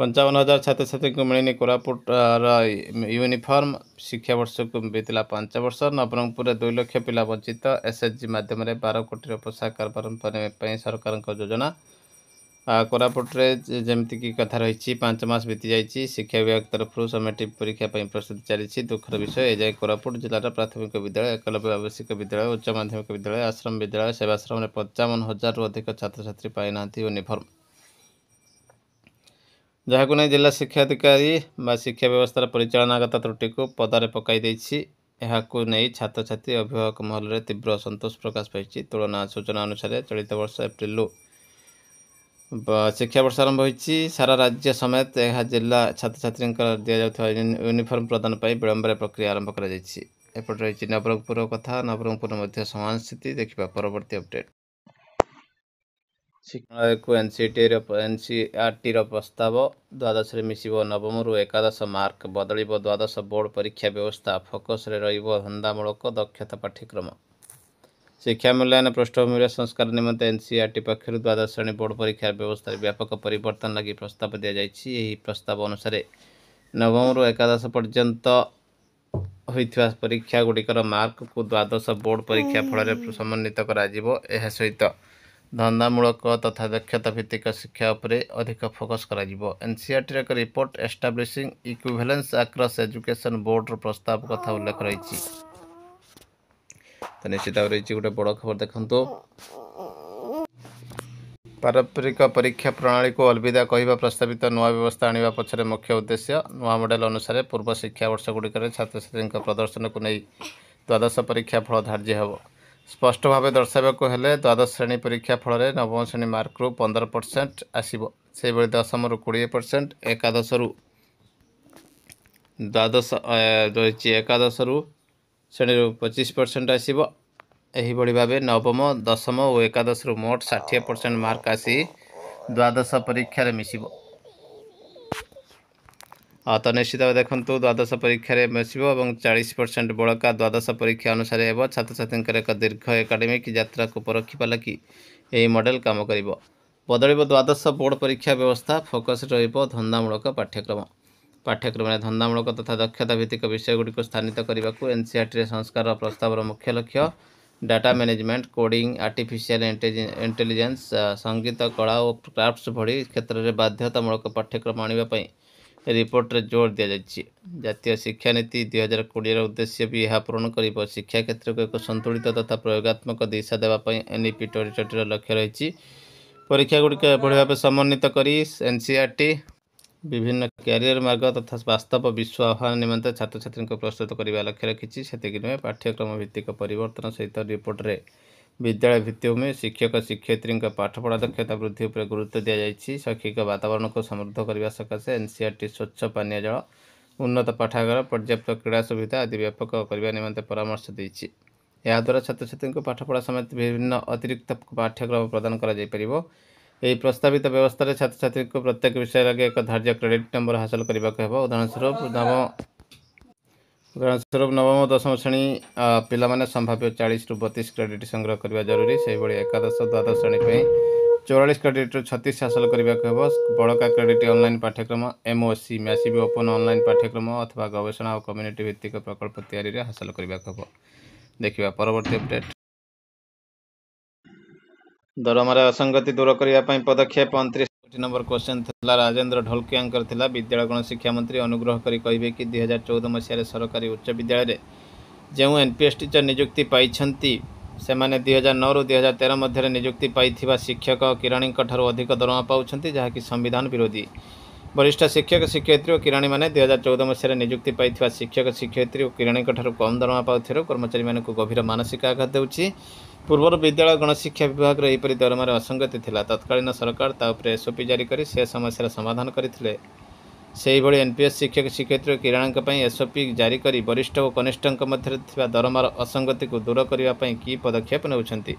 ପଞ୍ଚାବନ ହଜାର ଛାତ୍ରଛାତ୍ରୀଙ୍କୁ ମିଳିନି କୋରାପୁଟର ୟୁନିଫର୍ମ ଶିକ୍ଷାବର୍ଷକୁ ବିତିଲା ପାଞ୍ଚ ବର୍ଷ ନବରଙ୍ଗପୁରରେ ଦୁଇ ଲକ୍ଷ ପିଲା ବଞ୍ଚିତ ଏସ୍ଏଚ୍ଜି ମାଧ୍ୟମରେ ବାର କୋଟିର ପୋଷାକ କାରବାର ପାଇଁ ସରକାରଙ୍କ ଯୋଜନା କୋରାପୁଟରେ ଯେମିତିକି କଥା ରହିଛି ପାଞ୍ଚ ମାସ ବିତିଯାଇଛି ଶିକ୍ଷା ବିଭାଗ ତରଫରୁ ସମେଟ୍ରିକ୍ ପରୀକ୍ଷା ପାଇଁ ପ୍ରସ୍ତୁତି ଚାଲିଛି ଦୁଃଖର ବିଷୟ ଏଯାଏଁ କୋରାପୁଟ ଜିଲ୍ଲାର ପ୍ରାଥମିକ ବିଦ୍ୟାଳୟ ଏକଲବ୍ୟ ଆବଶ୍ୟକ ବିଦ୍ୟାଳୟ ଉଚ୍ଚ ମାଧ୍ୟମିକ ବିଦ୍ୟାଳୟ ଆଶ୍ରମ ବିଦ୍ୟାଳୟ ସେବାଶ୍ରମରେ ପଞ୍ଚାବନ ହଜାରରୁ ଅଧିକ ଛାତ୍ରଛାତ୍ରୀ ପାଇନାହାନ୍ତି ୟୁନିଫର୍ମ ଯାହାକୁ ନେଇ ଜିଲ୍ଲା ଶିକ୍ଷାଧିକାରୀ ବା ଶିକ୍ଷା ବ୍ୟବସ୍ଥାର ପରିଚାଳନାଗତ ତ୍ରୁଟିକୁ ପଦାରେ ପକାଇ ଦେଇଛି ଏହାକୁ ନେଇ ଛାତ୍ରଛାତ୍ରୀ ଅଭିଭାବକ ମହଲରେ ତୀବ୍ର ଅସନ୍ତୋଷ ପ୍ରକାଶ ପାଇଛି ତୁଳନା ସୂଚନା ଅନୁସାରେ ଚଳିତ ବର୍ଷ ଏପ୍ରିଲରୁ ଶିକ୍ଷାବର୍ଷ ଆରମ୍ଭ ହୋଇଛି ସାରା ରାଜ୍ୟ ସମେତ ଏହା ଜିଲ୍ଲା ଛାତ୍ରଛାତ୍ରୀଙ୍କର ଦିଆଯାଉଥିବା ୟୁନିଫର୍ମ ପ୍ରଦାନ ପାଇଁ ବିଳମ୍ବରେ ପ୍ରକ୍ରିୟା ଆରମ୍ଭ କରାଯାଇଛି ଏପଟେ ରହିଛି ନବରଙ୍ଗପୁର କଥା ନବରଙ୍ଗପୁର ମଧ୍ୟ ସମାନ ସ୍ଥିତି ଦେଖିବା ପରବର୍ତ୍ତୀ ଅପଡ଼େଟ୍ ଶିକ୍ଷକୁ ଏନ୍ ସି ଟିର ଏନ୍ ସି ଆର୍ ଟିର ପ୍ରସ୍ତାବ ଦ୍ୱାଦଶରେ ମିଶିବ ନବମରୁ ଏକାଦଶ ମାର୍କ ବଦଳିବ ଦ୍ୱାଦଶ ବୋର୍ଡ଼ ପରୀକ୍ଷା ବ୍ୟବସ୍ଥା ଫୋକସ୍ରେ ରହିବ ଧନ୍ଦାମୂଳକ ଦକ୍ଷତା ପାଠ୍ୟକ୍ରମ ଶିକ୍ଷା ମୂଲ୍ୟାୟନ ପୃଷ୍ଠଭୂମିର ସଂସ୍କାର ନିମନ୍ତେ ଏନ୍ ସି ଆର୍ ଟି ପକ୍ଷରୁ ଦ୍ୱାଦଶ ଶ୍ରେଣୀ ବୋର୍ଡ଼ ପରୀକ୍ଷା ବ୍ୟବସ୍ଥାରେ ବ୍ୟାପକ ପରିବର୍ତ୍ତନ ଲାଗି ପ୍ରସ୍ତାବ ଦିଆଯାଇଛି ଏହି ପ୍ରସ୍ତାବ ଅନୁସାରେ ନବମରୁ ଏକାଦଶ ପର୍ଯ୍ୟନ୍ତ ହୋଇଥିବା ପରୀକ୍ଷା ଗୁଡ଼ିକର ମାର୍କକୁ ଦ୍ୱାଦଶ ବୋର୍ଡ଼ ପରୀକ୍ଷା ଫଳରେ ସମନ୍ୱିତ କରାଯିବ ଏହା ସହିତ ଧନ୍ଦାମୂଳକ ତଥା ଦକ୍ଷତା ଭିତ୍ତିକ ଶିକ୍ଷା ଉପରେ ଅଧିକ ଫୋକସ୍ କରାଯିବ ଏନ୍ସିଆର୍ଟିର ଏକ report establishing equivalence across education ବୋର୍ଡ଼ର ପ୍ରସ୍ତାବ କଥା ଉଲ୍ଲେଖ ରହିଛି ନିଶ୍ଚିତ ଭାବରେ ରହିଛି ଗୋଟେ ବଡ଼ ଖବର ଦେଖନ୍ତୁ ପାରମ୍ପରିକ ପରୀକ୍ଷା ପ୍ରଣାଳୀକୁ ଅଲବିଦା କହିବା ପ୍ରସ୍ତାବିତ ନୂଆ ବ୍ୟବସ୍ଥା ଆଣିବା ପଛରେ ମୁଖ୍ୟ ଉଦ୍ଦେଶ୍ୟ ନୂଆ ମଡେଲ ଅନୁସାରେ ପୂର୍ବ ଶିକ୍ଷା ବର୍ଷଗୁଡ଼ିକରେ ଛାତ୍ରଛାତ୍ରୀଙ୍କ ପ୍ରଦର୍ଶନକୁ ନେଇ ଦ୍ୱାଦଶ ପରୀକ୍ଷା ଫଳ ଧାର୍ଯ୍ୟ ହେବ ସ୍ପଷ୍ଟ ଭାବେ ଦର୍ଶାଇବାକୁ ହେଲେ ଦ୍ୱାଦଶ ଶ୍ରେଣୀ ପରୀକ୍ଷା ଫଳରେ ନବମ ଶ୍ରେଣୀ ମାର୍କରୁ ପନ୍ଦର ପରସେଣ୍ଟ ଆସିବ ସେହିଭଳି ଦଶମରୁ କୋଡ଼ିଏ ପରସେଣ୍ଟ ଏକାଦଶରୁ ଦ୍ୱାଦଶ ରହିଛି ଏକାଦଶରୁ ଶ୍ରେଣୀରୁ ପଚିଶ ପରସେଣ୍ଟ ଆସିବ ଏହିଭଳି ଭାବେ ନବମ ଦଶମ ଓ ଏକାଦଶରୁ ମୋଟ ଷାଠିଏ ପରସେଣ୍ଟ ମାର୍କ ଆସି ଦ୍ୱାଦଶ ପରୀକ୍ଷାରେ ମିଶିବ तो निश्चित भाव देखो तो द्वादश परीक्षा में बस चालीस परसेंट बड़का द्वादश परीक्षा अनुसार हो छात्र छात्री एक दीर्घ एकाडेमिक जित्रा को परखा लगी यह मडेल काम कर बदल द्वादश बोर्ड परीक्षा व्यवस्था फोकस रंदामूलक पाठ्यक्रम पाठ्यक्रम धंदामूलक तथा दक्षता भित्तिक विषय गुड़िक स्थानित करने को एनसीआरटी संस्कार प्रस्ताव मुख्य लक्ष्य data management coding artificial intelligence संगीत कला और क्राफ्ट भेत्र में बाध्यतामूलक पाठ्यक्रम आने पर ରିପୋର୍ଟରେ ଜୋର ଦିଆଯାଇଛି ଜାତୀୟ ଶିକ୍ଷାନୀତି ଦୁଇ ହଜାର କୋଡ଼ିଏର ଉଦ୍ଦେଶ୍ୟ ବି ଏହା ପୂରଣ କରିବ ଶିକ୍ଷା କ୍ଷେତ୍ରକୁ ଏକ ସନ୍ତୁଳିତ ତଥା ପ୍ରୟୋଗାତ୍ମକ ଦିଶା ଦେବା ପାଇଁ ଏନ୍ଇପି ଟରିଟୋରିର ଲକ୍ଷ୍ୟ ରହିଛି ପରୀକ୍ଷାଗୁଡ଼ିକ ଏଭଳି ଭାବେ ସମନ୍ୱିତ କରି ଏନ୍ସିଆର୍ଟି ବିଭିନ୍ନ କ୍ୟାରିୟର ମାର୍ଗ ତଥା ବାସ୍ତବ ବିଶ୍ୱ ଆହ୍ୱାନ ନିମନ୍ତେ ଛାତ୍ରଛାତ୍ରୀଙ୍କୁ ପ୍ରସ୍ତୁତ କରିବା ଲକ୍ଷ୍ୟ ରଖିଛି ସେତିକି ନୁହେଁ ପାଠ୍ୟକ୍ରମ ଭିତ୍ତିକ ପରିବର୍ତ୍ତନ ସହିତ ରିପୋର୍ଟରେ ବିଦ୍ୟାଳୟ ଭିତ୍ତିଭୂମି ଶିକ୍ଷକ ଶିକ୍ଷୟିତ୍ରୀଙ୍କ ପାଠପଢ଼ା ଦକ୍ଷତା ବୃଦ୍ଧି ଉପରେ ଗୁରୁତ୍ୱ ଦିଆଯାଇଛି ଶୈକ୍ଷିକ ବାତାବରଣକୁ ସମୃଦ୍ଧ କରିବା ସକାଶେ ଏନ୍ସିଆର୍ଟି ସ୍ୱଚ୍ଛ ପାନୀୟ ଜଳ ଉନ୍ନତ ପାଠାଗାର ପର୍ଯ୍ୟାପ୍ତ କ୍ରୀଡ଼ା ସୁବିଧା ଆଦି ବ୍ୟାପକ କରିବା ନିମନ୍ତେ ପରାମର୍ଶ ଦେଇଛି ଏହାଦ୍ୱାରା ଛାତ୍ରଛାତ୍ରୀଙ୍କୁ ପାଠପଢ଼ା ସମେତ ବିଭିନ୍ନ ଅତିରିକ୍ତ ପାଠ୍ୟକ୍ରମ ପ୍ରଦାନ କରାଯାଇପାରିବ ଏହି ପ୍ରସ୍ତାବିତ ବ୍ୟବସ୍ଥାରେ ଛାତ୍ରଛାତ୍ରୀଙ୍କୁ ପ୍ରତ୍ୟେକ ବିଷୟ ଲାଗି ଏକ ଧାର୍ଯ୍ୟ କ୍ରେଡ଼ିଟ୍ ନମ୍ବର ହାସଲ କରିବାକୁ ହେବ ଉଦାହରଣ ସ୍ୱରୂପ ସ୍ୱରୂପ ନବମ ଦଶମ ଶ୍ରେଣୀ ପିଲାମାନେ ସମ୍ଭାବ୍ୟ ଚାଳିଶରୁ ବତିଶ କ୍ରେଡ଼ିଟ୍ ସଂଗ୍ରହ କରିବା ଜରୁରୀ ସେହିଭଳି ଏକାଦଶ ଦ୍ୱାଦଶ ଶ୍ରେଣୀ ପାଇଁ ଚଉରାଳିଶ କ୍ରେଡ଼ିଟ୍ରୁ ଛତିଶ ହାସଲ କରିବାକୁ ହେବ ବଳକା କ୍ରେଡ଼ିଟ୍ ଅନଲାଇନ୍ ପାଠ୍ୟକ୍ରମ ଏମ୍ଓସି ମ୍ୟାସିଭ୍ ଓପନ୍ ଅନଲାଇନ୍ ପାଠ୍ୟକ୍ରମ ଅଥବା ଗବେଷଣା ଓ କମ୍ୟୁନିଟି ଭିତ୍ତିକ ପ୍ରକଳ୍ପ ତିଆରିରେ ହାସଲ କରିବାକୁ ହେବ ଦେଖିବା ପରବର୍ତ୍ତୀ ଅପଡ଼େଟ୍ ଦରମାରେ ଅସଙ୍ଗତି ଦୂର କରିବା ପାଇଁ ପଦକ୍ଷେପ ଅଣତିରିଶ କୋଟି ନମ୍ବର କ୍ୱେଶ୍ଚନ୍ ଥିଲା ରାଜେନ୍ଦ୍ର ଢୋଲକିଆଙ୍କର ଥିଲା ବିଦ୍ୟାଳୟ ଗଣ ଶିକ୍ଷାମନ୍ତ୍ରୀ ଅନୁଗ୍ରହ କରି କହିବେ କି ଦୁଇହଜାର ଚଉଦ ମସିହାରେ ସରକାରୀ ଉଚ୍ଚ ବିଦ୍ୟାଳୟରେ ଯେଉଁ ଏନ୍ ପି ଏସ୍ ଟିଚର ନିଯୁକ୍ତି ପାଇଛନ୍ତି ସେମାନେ ଦୁଇହଜାର ନଅରୁ ଦୁଇହଜାର ତେର ମଧ୍ୟରେ ନିଯୁକ୍ତି ପାଇଥିବା ଶିକ୍ଷକ କିରାଣୀଙ୍କଠାରୁ ଅଧିକ ଦରମା ପାଉଛନ୍ତି ଯାହାକି ସମ୍ବିଧାନ ବିରୋଧୀ ବରିଷ୍ଠ ଶିକ୍ଷକ ଶିକ୍ଷୟିତ୍ରୀ ଓ କିରାଣୀମାନେ ଦୁଇହଜାର ଚଉଦ ମସିହାରେ ନିଯୁକ୍ତି ପାଇଥିବା ଶିକ୍ଷକ ଶିକ୍ଷୟିତ୍ରୀ ଓ କିରାଣୀଙ୍କଠାରୁ କମ୍ ଦରମା ପାଉଥିବାରୁ କର୍ମଚାରୀମାନଙ୍କୁ ଗଭୀର ମାନସିକ ଆଘାତ ଦେଉଛି ପୂର୍ବରୁ ବିଦ୍ୟାଳୟ ଗଣଶିକ୍ଷା ବିଭାଗର ଏହିପରି ଦରମାରେ ଅସଙ୍ଗତି ଥିଲା ତତ୍କାଳୀନ ସରକାର ତା ଉପରେ ଏସ୍ଓପି ଜାରି କରି ସେ ସମସ୍ୟାର ସମାଧାନ କରିଥିଲେ ସେହିଭଳି ଏନ୍ପିଏସ୍ ଶିକ୍ଷକ ଶିକ୍ଷୟିତ୍ରୀ କିରାଣାଙ୍କ ପାଇଁ ଏସ୍ଓପି ଜାରି କରି ବରିଷ୍ଠ ଓ କନିଷ୍ଠଙ୍କ ମଧ୍ୟରେ ଥିବା ଦରମାର ଅସଙ୍ଗତିକୁ ଦୂର କରିବା ପାଇଁ କି ପଦକ୍ଷେପ ନେଉଛନ୍ତି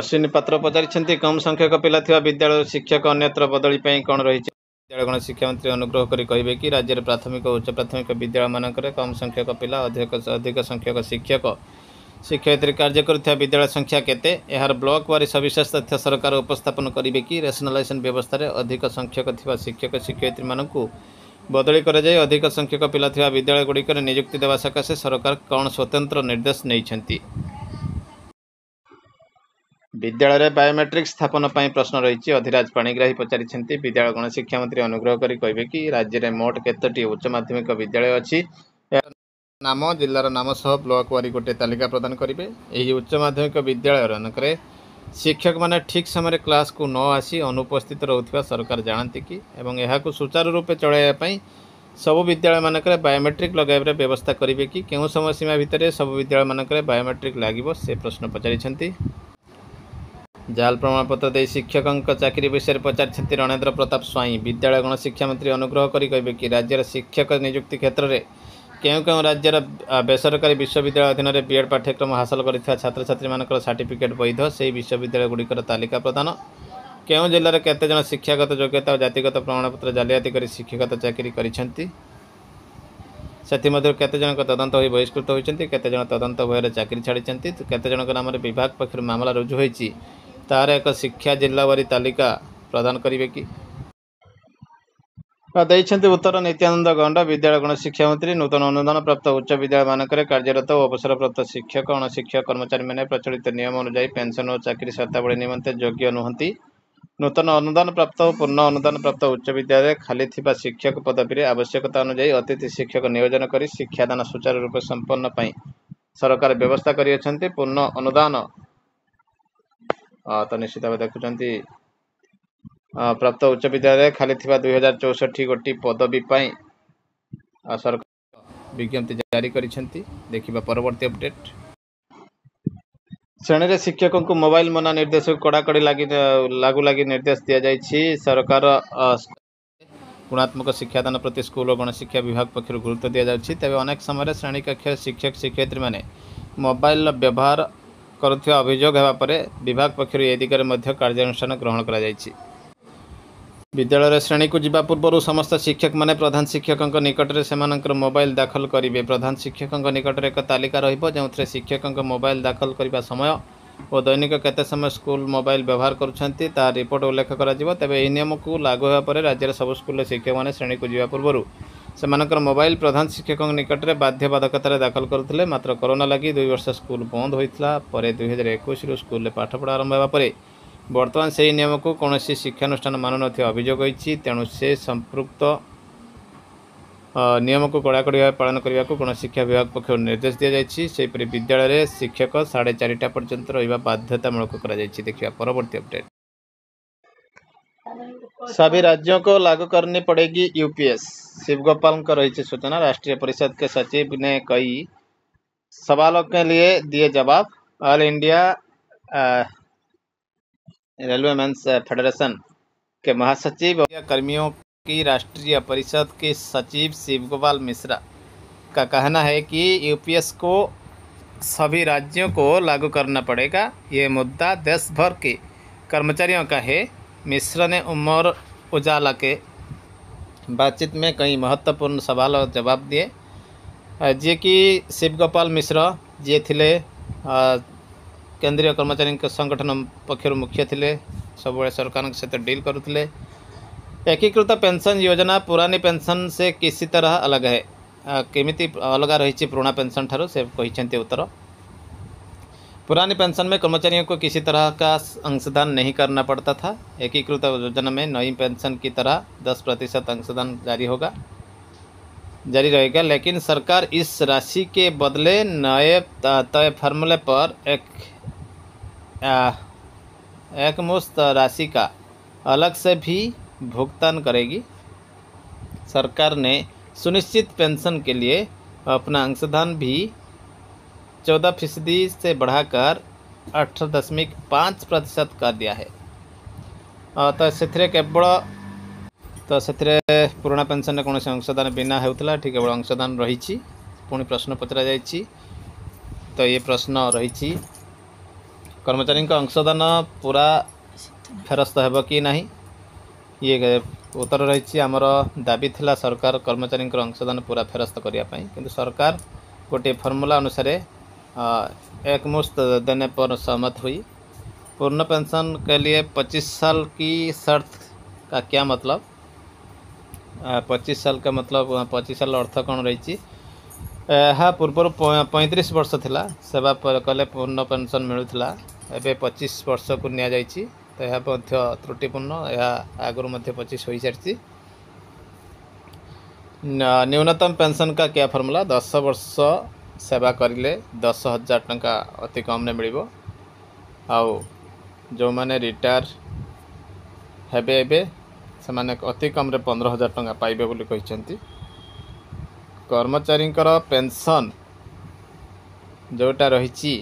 ଅଶ୍ୱିନୀ ପାତ୍ର ପଚାରିଛନ୍ତି କମ୍ ସଂଖ୍ୟକ ପିଲା ଥିବା ବିଦ୍ୟାଳୟ ଶିକ୍ଷକ ଅନ୍ୟତ୍ର ବଦଳି ପାଇଁ କ'ଣ ରହିଛି विद्यालय गण शिक्षामंत्री अनुग्रह कहे कि राज्य में प्राथमिक और उच्च प्राथमिक विद्यालय मानक कम संख्यक पिला अधिक संख्यक शिक्षक शिक्षय कार्य कर विद्यालय संख्या केते ब्लक वारी सविशेष तथ्य सरकार उपस्थापन करे कि रेसनालैसन व्यवस्था अधिक संख्यक शिक्षक शिक्षयित मानक बदली कर अधिक संख्यक पिला विद्यालय गुड़िक निजुक्ति देवा सकाशे सरकार कौन स्वतंत्र निर्देश नहीं ବିଦ୍ୟାଳୟରେ ବାୟୋମେଟ୍ରିକ୍ ସ୍ଥାପନ ପାଇଁ ପ୍ରଶ୍ନ ରହିଛି ଅଧିରାଜ ପାଣିଗ୍ରାହୀ ପଚାରିଛନ୍ତି ବିଦ୍ୟାଳୟ ଗଣଶିକ୍ଷାମନ୍ତ୍ରୀ ଅନୁଗ୍ରହ କରି କହିବେ କି ରାଜ୍ୟରେ ମୋଟ କେତୋଟି ଉଚ୍ଚ ମାଧ୍ୟମିକ ବିଦ୍ୟାଳୟ ଅଛି ଏହାର ନାମ ଜିଲ୍ଲାର ନାମ ସହ ବ୍ଲକ ୱାରି ଗୋଟିଏ ତାଲିକା ପ୍ରଦାନ କରିବେ ଏହି ଉଚ୍ଚ ମାଧ୍ୟମିକ ବିଦ୍ୟାଳୟମାନଙ୍କରେ ଶିକ୍ଷକମାନେ ଠିକ୍ ସମୟରେ କ୍ଲାସ୍କୁ ନ ଆସି ଅନୁପସ୍ଥିତ ରହୁଥିବା ସରକାର ଜାଣନ୍ତି କି ଏବଂ ଏହାକୁ ସୁଚାରୁ ରୂପେ ଚଳାଇବା ପାଇଁ ସବୁ ବିଦ୍ୟାଳୟମାନଙ୍କରେ ବାୟୋମେଟ୍ରିକ୍ ଲଗାଇବାର ବ୍ୟବସ୍ଥା କରିବେ କି କେଉଁ ସମୟ ସୀମା ଭିତରେ ସବୁ ବିଦ୍ୟାଳୟମାନଙ୍କରେ ବାୟୋମେଟ୍ରିକ୍ ଲାଗିବ ସେ ପ୍ରଶ୍ନ ପଚାରିଛନ୍ତି ଜାଲ ପ୍ରମାଣପତ୍ର ଦେଇ ଶିକ୍ଷକଙ୍କ ଚାକିରି ବିଷୟରେ ପଚାରିଛନ୍ତି ରଣେନ୍ଦ୍ର ପ୍ରତାପ ସ୍ୱାଇଁ ବିଦ୍ୟାଳୟ ଗଣଶିକ୍ଷାମନ୍ତ୍ରୀ ଅନୁଗ୍ରହ କରି କହିବେ କି ରାଜ୍ୟର ଶିକ୍ଷକ ନିଯୁକ୍ତି କ୍ଷେତ୍ରରେ କେଉଁ କେଉଁ ରାଜ୍ୟର ବେସରକାରୀ ବିଶ୍ୱବିଦ୍ୟାଳୟ ଅଧୀନରେ ବିଏଡ଼୍ ପାଠ୍ୟକ୍ରମ ହାସଲ କରିଥିବା ଛାତ୍ରଛାତ୍ରୀମାନଙ୍କର ସାର୍ଟିଫିକେଟ୍ ବୈଧ ସେହି ବିଶ୍ୱବିଦ୍ୟାଳୟଗୁଡ଼ିକର ତାଲିକା ପ୍ରଦାନ କେଉଁ ଜିଲ୍ଲାରେ କେତେଜଣ ଶିକ୍ଷାଗତ ଯୋଗ୍ୟତା ଓ ଜାତିଗତ ପ୍ରମାଣପତ୍ର ଜାଲିଆତି କରି ଶିକ୍ଷକତା ଚାକିରି କରିଛନ୍ତି ସେଥିମଧ୍ୟରୁ କେତେଜଣଙ୍କ ତଦନ୍ତ ହୋଇ ବହିଷ୍କୃତ ହୋଇଛନ୍ତି କେତେଜଣ ତଦନ୍ତ ଭୟରେ ଚାକିରି ଛାଡ଼ିଛନ୍ତି କେତେଜଣଙ୍କ ନାମରେ ବିଭାଗ ପକ୍ଷରୁ ମାମଲା ରୁଜୁ ହୋଇଛି ତାହାର ଏକ ଶିକ୍ଷା ଜିଲ୍ଲାବାରୀ ତାଲିକା ପ୍ରଦାନ କରିବେ କି ଦେଇଛନ୍ତି ଉତ୍ତର ନିତ୍ୟାନନ୍ଦ ଗଣ୍ଡ ବିଦ୍ୟାଳୟ ଗଣଶିକ୍ଷାମନ୍ତ୍ରୀ ନୂତନ ଅନୁଦାନ ପ୍ରାପ୍ତ ଉଚ୍ଚ ବିଦ୍ୟାଳୟମାନଙ୍କରେ କାର୍ଯ୍ୟରତ ଓ ଅବସରପ୍ରାପ୍ତ ଶିକ୍ଷକ ଅଣଶିକ୍ଷକ କର୍ମଚାରୀମାନେ ପ୍ରଚଳିତ ନିୟମ ଅନୁଯାୟୀ ପେନ୍ସନ୍ ଓ ଚାକିରି ସର୍ତ୍ତାବଳୀ ନିମନ୍ତେ ଯୋଗ୍ୟ ନୁହନ୍ତି ନୂତନ ଅନୁଦାନ ପ୍ରାପ୍ତ ଓ ପୂର୍ଣ୍ଣ ଅନୁଦାନ ପ୍ରାପ୍ତ ଉଚ୍ଚ ବିଦ୍ୟାଳୟରେ ଖାଲି ଥିବା ଶିକ୍ଷକ ପଦବୀରେ ଆବଶ୍ୟକତା ଅନୁଯାୟୀ ଅତିଥି ଶିକ୍ଷକ ନିୟୋଜନ କରି ଶିକ୍ଷାଦାନ ସୁଚାରୁରୂପେ ସମ୍ପନ୍ନ ପାଇଁ ସରକାର ବ୍ୟବସ୍ଥା କରିଅଛନ୍ତି ପୂର୍ଣ୍ଣ ଅନୁଦାନ तो निश्चित भाव देखुं प्राप्त उच्च विद्यालय खाली थी दुई हजार चौसठी गोटी पदवीपाई सरकार विज्ञप्ति जारी कर देखा परवर्त अपडेट श्रेणी में शिक्षक को मोबाइल मना निर्देश कड़ाकड़ी लग लगू लगी निर्देश दि जा सरकार गुणात्मक शिक्षादान प्रति स्कूल और गणशिक्षा विभाग पक्ष गुरुत्व दि जाऊँगी तेज अनेक समय श्रेणीकक्ष शिक्षक शिक्षय मैंने मोबाइल व्यवहार କରୁଥିବା ଅଭିଯୋଗ ହେବା ପରେ ବିଭାଗ ପକ୍ଷରୁ ଏ ଦିଗରେ ମଧ୍ୟ କାର୍ଯ୍ୟାନୁଷ୍ଠାନ ଗ୍ରହଣ କରାଯାଇଛି ବିଦ୍ୟାଳୟରେ ଶ୍ରେଣୀକୁ ଯିବା ପୂର୍ବରୁ ସମସ୍ତ ଶିକ୍ଷକମାନେ ପ୍ରଧାନ ଶିକ୍ଷକଙ୍କ ନିକଟରେ ସେମାନଙ୍କର ମୋବାଇଲ ଦାଖଲ କରିବେ ପ୍ରଧାନ ଶିକ୍ଷକଙ୍କ ନିକଟରେ ଏକ ତାଲିକା ରହିବ ଯେଉଁଥିରେ ଶିକ୍ଷକଙ୍କ ମୋବାଇଲ ଦାଖଲ କରିବା ସମୟ ଓ ଦୈନିକ କେତେ ସମୟ ସ୍କୁଲ ମୋବାଇଲ ବ୍ୟବହାର କରୁଛନ୍ତି ତାହା ରିପୋର୍ଟ ଉଲ୍ଲେଖ କରାଯିବ ତେବେ ଏହି ନିୟମକୁ ଲାଗୁ ହେବା ପରେ ରାଜ୍ୟର ସବୁ ସ୍କୁଲରେ ଶିକ୍ଷକମାନେ ଶ୍ରେଣୀକୁ ଯିବା ପୂର୍ବରୁ ସେମାନଙ୍କର ମୋବାଇଲ ପ୍ରଧାନ ଶିକ୍ଷକଙ୍କ ନିକଟରେ ବାଧ୍ୟବାଧକତାରେ ଦାଖଲ କରୁଥିଲେ ମାତ୍ର କରୋନା ଲାଗି ଦୁଇ ବର୍ଷ ସ୍କୁଲ ବନ୍ଦ ହୋଇଥିଲା ପରେ ଦୁଇହଜାର ଏକୋଇଶରୁ ସ୍କୁଲରେ ପାଠପଢ଼ା ଆରମ୍ଭ ହେବା ପରେ ବର୍ତ୍ତମାନ ସେହି ନିୟମକୁ କୌଣସି ଶିକ୍ଷାନୁଷ୍ଠାନ ମାନୁନଥିବା ଅଭିଯୋଗ ହୋଇଛି ତେଣୁ ସେ ସମ୍ପୃକ୍ତ ନିୟମକୁ କଡ଼ାକଡ଼ି ଭାବେ ପାଳନ କରିବାକୁ କୌଣସି ଶିକ୍ଷା ବିଭାଗ ପକ୍ଷରୁ ନିର୍ଦ୍ଦେଶ ଦିଆଯାଇଛି ସେହିପରି ବିଦ୍ୟାଳୟରେ ଶିକ୍ଷକ ସାଢ଼େ ଚାରିଟା ପର୍ଯ୍ୟନ୍ତ ରହିବା ବାଧ୍ୟତାମୂଳକ କରାଯାଇଛି ଦେଖିବା ପରବର୍ତ୍ତୀ ଅପଡ଼େଟ୍ सभी राज्यों को लागू करनी पड़ेगी यूपीएस शिवगोपाल का रही थी सूचना राष्ट्रीय परिषद के सचिव ने कई सवालों के लिए दिए जवाब All India Railway Men's Federation के महासचिव कर्मियों की राष्ट्रीय परिषद के सचिव शिवगोपाल मिश्रा का कहना है कि यूपीएस को सभी राज्यों को लागू करना पड़ेगा ये मुद्दा देश भर के कर्मचारियों का है मिश्रा ने उमर उजाला के बातचीत में कई महत्वपूर्ण सवाल और जवाब दिए जे कि शिवगोपाल मिश्र जी थे केन्द्रीय कर्मचारी के संगठन पक्षर मुख्य थे सब सरकार के सहित डील करुले एकीकृत पेंशन योजना पुरानी पेंशन से किसी तरह अलग है केमी अलग रही पुराणा पेनसन ठार से कही उत्तर पुरानी पेंशन में कर्मचारियों को किसी तरह का अंशदान नहीं करना पड़ता था एकीकृत योजना में नई पेंशन की तरह 10 प्रतिशत अंशदान जारी होगा जारी रहेगा लेकिन सरकार इस राशि के बदले नए तय फार्मूले पर एक एकमुश्त राशि का अलग से भी भुगतान करेगी सरकार ने सुनिश्चित पेंशन के लिए अपना अंशदान भी चौदह फीसदी से बढ़ाकर अठारह दशमिक पाँच प्रतिशत कर दिया है तो से केवल तो से पुराणा पेनसन कौन से अंशदान बिना होता केवल अंशदान रही पुणी प्रश्न पचरा जा तो ये प्रश्न रही कर्मचारी अंशदान पूरा फेरस्त हो कि ये उत्तर रही आमर दाबी थी सरकार कर्मचारी अंशदान पूरा फेरस्त करने कि सरकार गोटे फर्मूला अनुसार एकमुश्त देने पर सहमत हुई पूर्ण पेंशन के लिए 25 साल की शर्त का क्या मतलब पच्चीस साल का मतलब पच्चीस साल अर्थ କ'ଣ ରହିଛି ଏହା ପୂର୍ବରୁ ପଇଁତିରିଶ ବର୍ଷ ଥିଲା ସେବା କଲେ ପୂର୍ଣ୍ଣ ପେନ୍ସନ୍ ମିଳୁଥିଲା ଏବେ ପଚିଶ ବର୍ଷକୁ ନିଆଯାଇଛି ତ ଏହା ମଧ୍ୟ ତ୍ରୁଟିପୂର୍ଣ୍ଣ ଏହା ଆଗରୁ ମଧ୍ୟ ପଚିଶ ହୋଇସାରିଛି ନ୍ୟୁନତମ ପେନ୍ସନ୍ କା କ୍ୟା ଫର୍ମୁଲା ଦଶ ବର୍ଷ ସେବା କରିଲେ ଦଶ ହଜାର ଟଙ୍କା ଅତି କମ୍ରେ ମିଳିବ ଆଉ ଯେଉଁମାନେ ରିଟାୟାର ହେବେ ଏବେ ସେମାନେ ଅତି କମ୍ରେ ପନ୍ଦର ହଜାର ଟଙ୍କା ପାଇବେ ବୋଲି କହିଛନ୍ତି କର୍ମଚାରୀଙ୍କର ପେନ୍ସନ୍ ଯେଉଁଟା ରହିଛି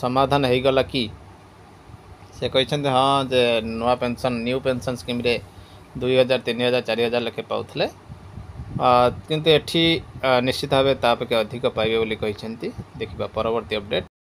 ସମାଧାନ ହୋଇଗଲା କି ସେ କହିଛନ୍ତି ହଁ ଯେ ନୂଆ ପେନ୍ସନ୍ ନ୍ୟୁ ପେନ୍ସନ୍ ସ୍କିମ୍ରେ ଦୁଇ ହଜାର ତିନି ହଜାର ଚାରି ହଜାର ଲେଖେ ପାଉଥିଲେ କିନ୍ତୁ ଏଠି ନିଶ୍ଚିତ ଭାବେ ତା ଅପେକ୍ଷା ଅଧିକ ପାଇବେ ବୋଲି କହିଛନ୍ତି ଦେଖିବା ପରବର୍ତ୍ତୀ ଅପଡ଼େଟ୍